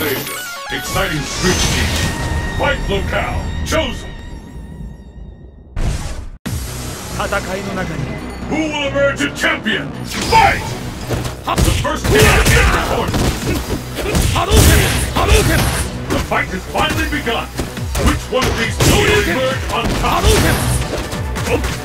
Asia. Exciting street. Fight locale chosen. Who will emerge a champion? Fight! The first team. The fight has finally begun. Which one of these two will emerge on top? Oh.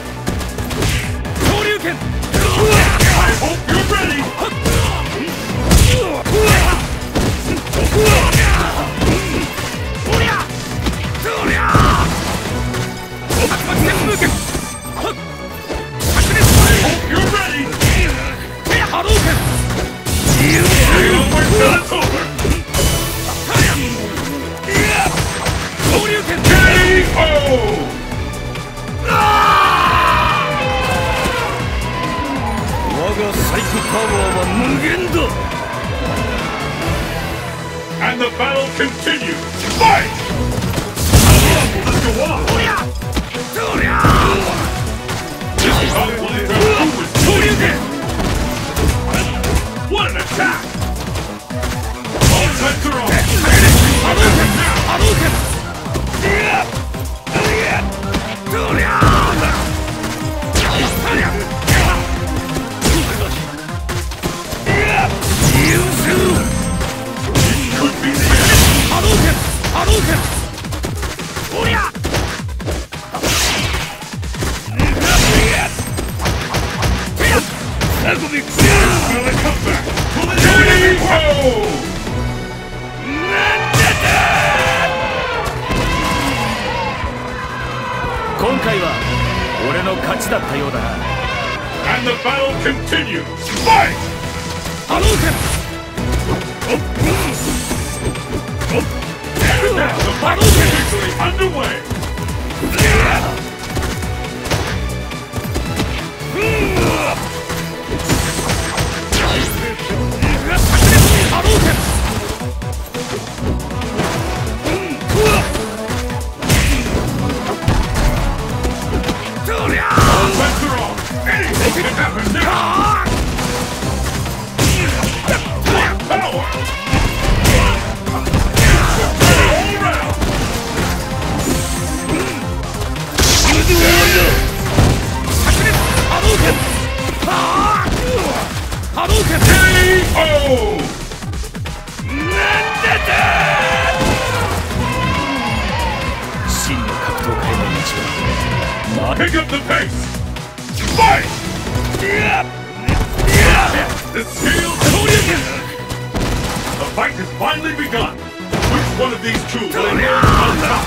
battle continues. Fight! will be feel the comeback from the Three Pro! And the battle continues! Fight! Hadouken! Now the battle is underway! Pick up the pace! Fight! The Steel Coated! The fight has finally begun! Which one of these two will inherit on top?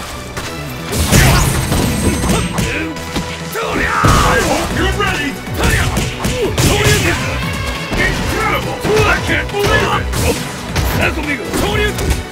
I hope you're ready! Incredible! I can't believe it!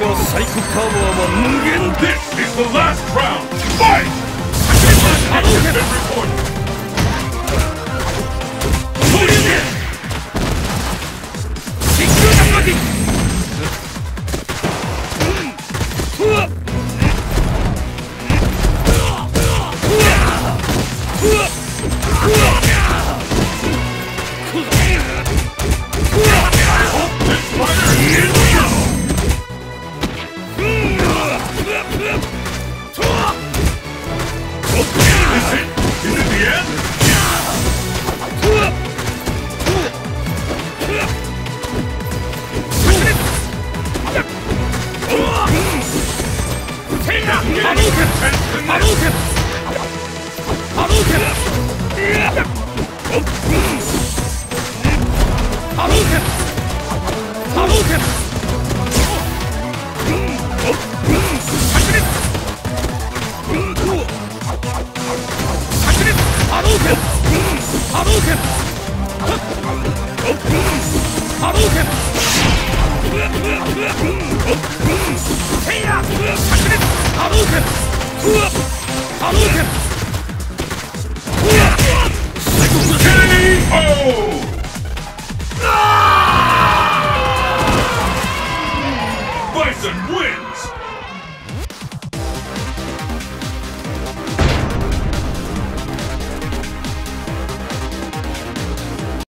のサイコパワーは無限 This is the last round! Fight! Bison wins!